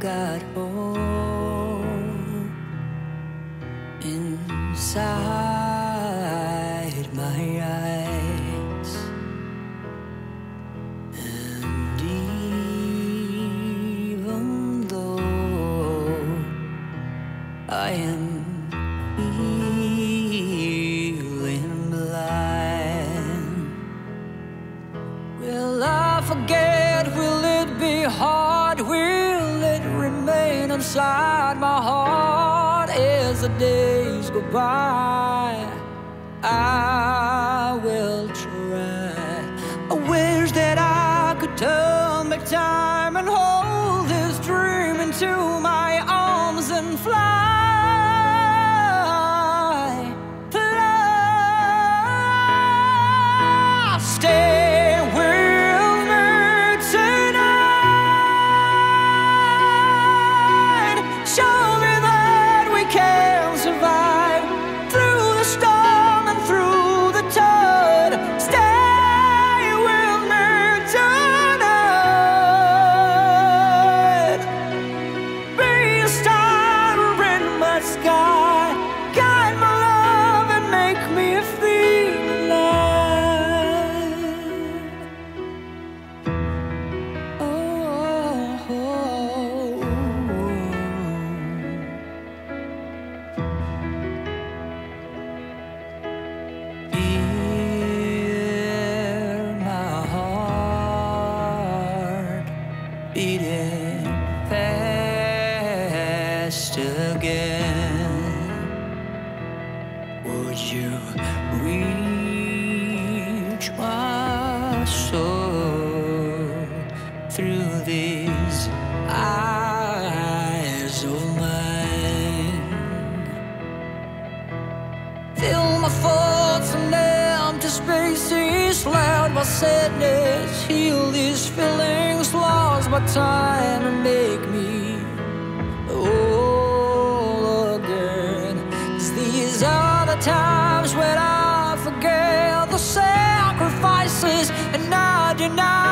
got hope oh, inside my eyes, and even though I am feeling blind, will I forget? Will it be hard? Will remain inside my heart as the days go by? I will try. I wish that I could turn back time and hold this dream into my arms and. Fly. You reach my soul through these eyes of mine? Fill my thoughts and empty spaces, loud by sadness. Heal these feelings lost by time and make me whole again. 'Cause